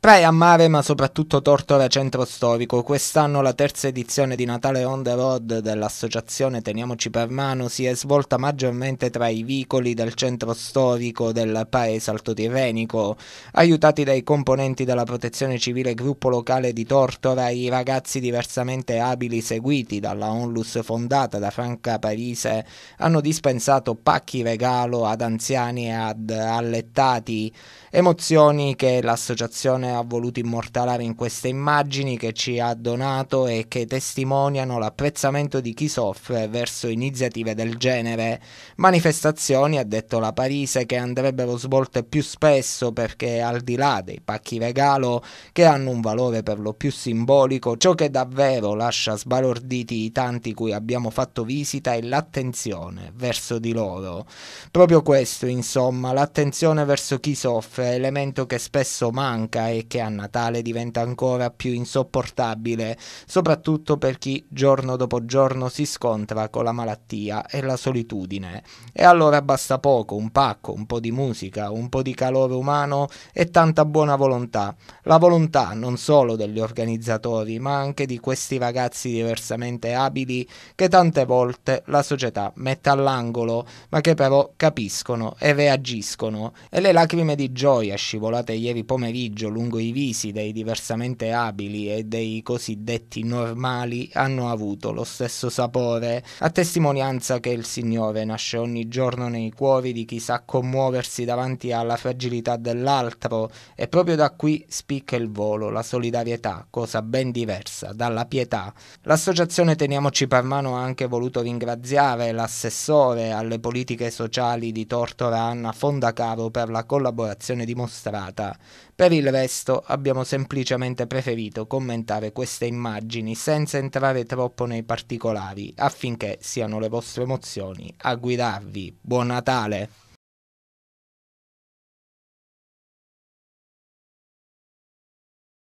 Praia a mare ma soprattutto Tortora Centro Storico, quest'anno la terza edizione di Natale on the road dell'associazione Teniamoci per mano si è svolta maggiormente tra i vicoli del centro storico del paese altotirrenico. Aiutati dai componenti della protezione civile gruppo locale di Tortora, i ragazzi diversamente abili seguiti dalla Onlus fondata da Franca Parise hanno dispensato pacchi regalo ad anziani e ad allettati, emozioni che l'associazione ha voluto immortalare in queste immagini che ci ha donato e che testimoniano l'apprezzamento di chi soffre verso iniziative del genere. Manifestazioni, ha detto la Parise, che andrebbero svolte più spesso perché al di là dei pacchi regalo che hanno un valore per lo più simbolico, ciò che davvero lascia sbalorditi i tanti cui abbiamo fatto visita è l'attenzione verso di loro. Proprio questo, insomma, l'attenzione verso chi soffre, elemento che spesso manca e e che a Natale diventa ancora più insopportabile, soprattutto per chi giorno dopo giorno si scontra con la malattia e la solitudine. E allora basta poco, un pacco, un po' di musica, un po' di calore umano e tanta buona volontà. La volontà non solo degli organizzatori, ma anche di questi ragazzi diversamente abili che tante volte la società mette all'angolo, ma che però capiscono e reagiscono. E le lacrime di gioia scivolate ieri pomeriggio lungo lungo i visi dei diversamente abili e dei cosiddetti normali hanno avuto lo stesso sapore, a testimonianza che il Signore nasce ogni giorno nei cuori di chi sa commuoversi davanti alla fragilità dell'altro e proprio da qui spicca il volo, la solidarietà, cosa ben diversa dalla pietà. L'associazione Teniamoci per mano ha anche voluto ringraziare l'assessore alle politiche sociali di Tortora Anna Fondacaro per la collaborazione dimostrata. Per il resto abbiamo semplicemente preferito commentare queste immagini senza entrare troppo nei particolari affinché siano le vostre emozioni a guidarvi. Buon Natale!